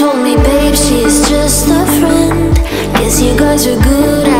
told me, babe, she's just a friend. Guess you guys are good